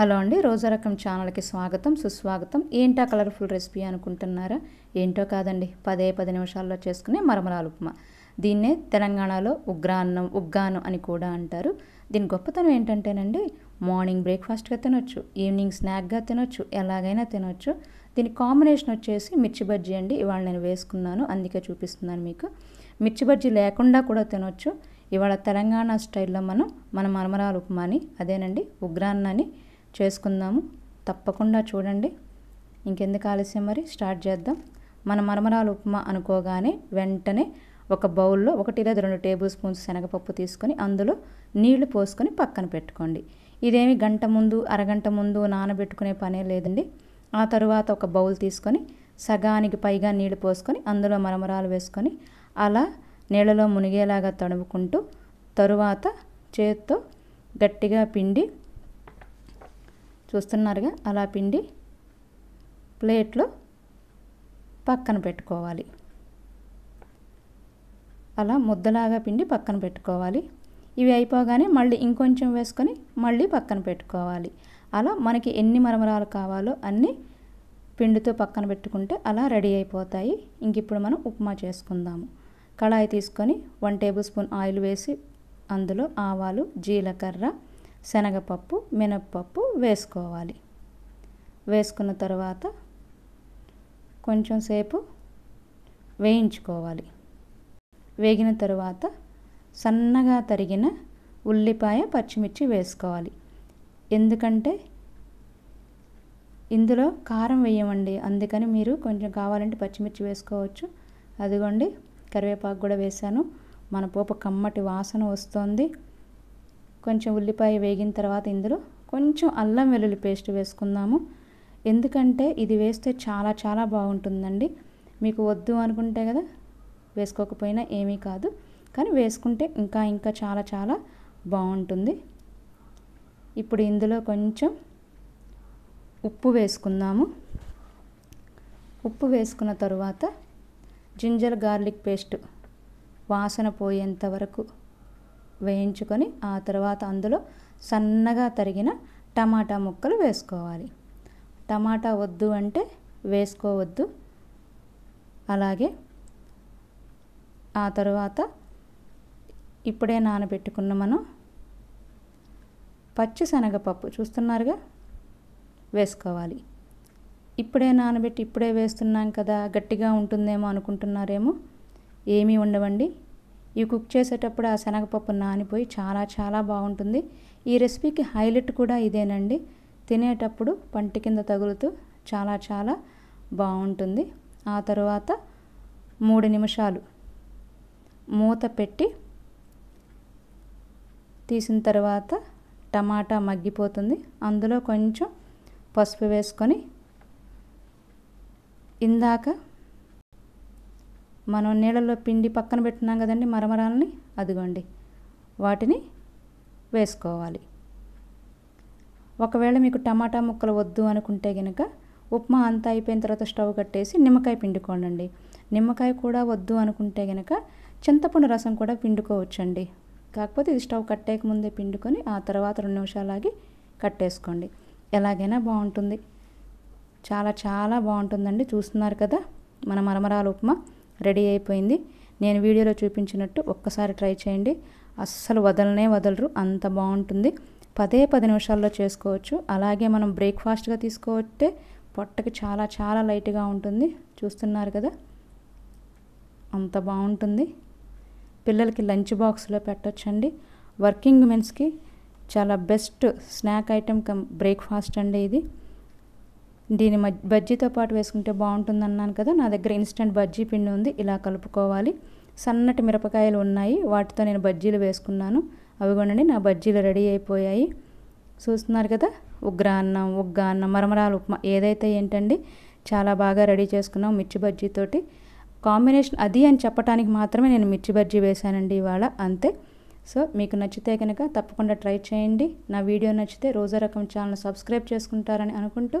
Hello అండి రోజా రకం ఛానల్కి స్వాగతం సుస్వాగతం. ఏంటా కలర్ఫుల్ రెసిపీ అనుకుంటున్నారా? ఏంటో కాదండి పదే పది నిమిషాల్లో చేసుకునే మరమరాలు ఉప్మా. దీన్నే తెలంగాణలో ఉగ్రాన్నం ఉగ్గానం అని కూడా అంటారు. దీని గొప్పతనం ఏంటంటేనండి మార్నింగ్ బ్రేక్ఫాస్ట్గా తినొచ్చు ఈవినింగ్ స్నాక్గా తినొచ్చు ఎలాగైనా తినొచ్చు. దీని కాంబినేషన్ వచ్చేసి మిర్చి బజ్జీ అండి ఇవాళ నేను వేసుకున్నాను అందుకే చూపిస్తున్నాను మీకు. మిర్చి బజ్జీ లేకుండా కూడా తినొచ్చు. ఇవాళ తెలంగాణ స్టైల్లో మనం మన మరమరాలు ఉప్మాని అదేనండి ఉగ్రాన్నాన్ని చేసుకుందాము. తప్పకుండా చూడండి. ఇంకెందుకు ఆలస్యం మరి? స్టార్ట్ చేద్దాం. మన మరమరాలు ఉప్మా అనుకోగానే వెంటనే ఒక బౌల్లో ఒకటి లేదా రెండు టేబుల్ స్పూన్స్ శనగపప్పు తీసుకొని అందులో నీళ్ళు పోసుకొని పక్కన పెట్టుకోండి. ఇదేమి గంట ముందు అరగంట ముందు నానబెట్టుకునే పనే లేదండి. ఆ తరువాత ఒక బౌల్ తీసుకొని సగానికి పైగా నీళ్ళు పోసుకొని అందులో మరమరాలు వేసుకొని అలా నీళ్ళలో మునిగేలాగా తడుముకుంటూ తరువాత చేత్తో గట్టిగా పిండి చూస్తున్నారుగా అలా పిండి ప్లేట్లో పక్కన పెట్టుకోవాలి. అలా ముద్దలాగా పిండి పక్కన పెట్టుకోవాలి. ఇవి అయిపోగానే మళ్ళీ ఇంకొంచెం వేసుకొని మళ్ళీ పక్కన పెట్టుకోవాలి. అలా మనకి ఎన్ని మరమరాలు కావాలో అన్నీ పిండితో పక్కన పెట్టుకుంటే అలా రెడీ అయిపోతాయి. ఇంక ఇప్పుడు మనం ఉప్మా చేసుకుందాము. కళాయి తీసుకొని వన్ టేబుల్ స్పూన్ ఆయిల్ వేసి అందులో ఆవాలు జీలకర్ర శనగపప్పు మినప్పప్పు వేసుకోవాలి. వేసుకున్న తర్వాత కొంచెం సేపు వేయించుకోవాలి. వేగిన తర్వాత సన్నగా తరిగిన ఉల్లిపాయ పచ్చిమిర్చి వేసుకోవాలి. ఎందుకంటే ఇందులో కారం వేయమండి. అందుకని మీరు కొంచెం కావాలంటే పచ్చిమిర్చి వేసుకోవచ్చు. అదిగోండి కరివేపాకు కూడా వేసాను మన పోపు కమ్మటి వాసన వస్తుంది. కొంచెం ఉల్లిపాయ వేగిన తర్వాత ఇందులో కొంచెం అల్లం వెల్లుల్లి పేస్ట్ వేసుకుందాము. ఎందుకంటే ఇది వేస్తే చాలా చాలా బాగుంటుందండి. మీకు వద్దు అనుకుంటే కదా వేసుకోకపోయినా ఏమీ కాదు. కానీ వేసుకుంటే ఇంకా ఇంకా చాలా చాలా బాగుంటుంది. ఇప్పుడు ఇందులో కొంచెం ఉప్పు వేసుకుందాము. ఉప్పు వేసుకున్న తరువాత జింజర్ గార్లిక్ పేస్ట్ వాసన పోయేంత వరకు వేయించుకొని ఆ తర్వాత అందులో సన్నగా తరిగిన టమాటా ముక్కలు వేసుకోవాలి. టమాటా వద్దు అంటే వేసుకోవద్దు. అలాగే ఆ తర్వాత ఇప్పుడే నానబెట్టుకున్న మనం పచ్చి శనగపప్పు చూస్తున్నారుగా? వేసుకోవాలి. ఇప్పుడే నానబెట్టి ఇప్పుడే వేస్తున్నాం కదా గట్టిగా ఉంటుందేమో అనుకుంటున్నారేమో? ఏమీ ఉండవండి. ఇవి కుక్ చేసేటప్పుడు ఆ శనగపప్పు నానిపోయి చాలా చాలా బాగుంటుంది. ఈ రెసిపీకి హైలైట్ కూడా ఇదేనండి. తినేటప్పుడు పంటి కింద తగులుతూ చాలా చాలా బాగుంటుంది. ఆ తర్వాత మూడు నిమిషాలు మూత పెట్టి తీసిన తర్వాత టమాటా మగ్గిపోతుంది. అందులో కొంచెం పసుపు వేసుకొని ఇందాక మనం నీళ్ళలో పిండి పక్కన పెట్టినాం కదండి మరమరాలని అదిగోండి. వాటిని వేసుకోవాలి. ఒకవేళ మీకు టమాటా ముక్కలు వద్దు అనుకుంటే కనుక ఉప్మా అంతా అయిపోయిన తర్వాత స్టవ్ కట్టేసి నిమ్మకాయ పిండుకోండి నిమ్మకాయ కూడా వద్దు అనుకుంటే కనుక చింతపండు రసం కూడా పిండుకోవచ్చండి. కాకపోతే ఇది స్టవ్ కట్టేక ముందే పిండుకొని ఆ తర్వాత రెండు నిమిషాలు ఆగి కట్టేసుకోండి. ఎలాగైనా బాగుంటుంది. చాలా చాలా బాగుంటుందండి. చూస్తున్నారు కదా మన మరమరాల ఉప్మా. రెడీ అయిపోయింది. నేను వీడియోలో చూపించినట్టు ఒక్కసారి ట్రై చేయండి. అస్సలు వదలనే వదలరు. అంత బాగుంటుంది. పదే పది నిమిషాల్లో చేసుకోవచ్చు. అలాగే మనం బ్రేక్ఫాస్ట్గా తీసుకోవచ్చే పొట్టకి చాలా చాలా లైట్గా ఉంటుంది. చూస్తున్నారు కదా? అంత బాగుంటుంది. పిల్లలకి లంచ్ బాక్స్లో పెట్టొచ్చండి. వర్కింగ్ ఉమెన్స్కి చాలా best snack item come breakfast అండి ఇది. దీని బజ్జీతో పాటు వేసుకుంటే బాగుంటుంది అన్నాను కదా నా దగ్గర ఇన్స్టెంట్ బజ్జీ పిండి ఉంది ఇలా కలుపుకోవాలి. సన్నటి మిరపకాయలు ఉన్నాయి వాటితో నేను బజ్జీలు వేసుకున్నాను. అవి కొనండి నా బజ్జీలు రెడీ అయిపోయాయి. చూస్తున్నారు కదా ఉగ్రా అన్నం ఉగ్గా అన్నం మరమరాలు ఉప్మా ఏదైతే ఏంటండి చాలా బాగా రెడీ చేసుకున్నాం మిర్చి బజ్జీతోటి. కాంబినేషన్ అది అని చెప్పడానికి మాత్రమే నేను మిర్చి బజ్జీ వేశానండి ఇవాళ అంతే. సో మీకు నచ్చితే కనుక తప్పకుండా ట్రై చేయండి. నా వీడియో నచ్చితే రోజా రకం ఛానల్ సబ్స్క్రైబ్ చేసుకుంటారని అనుకుంటూ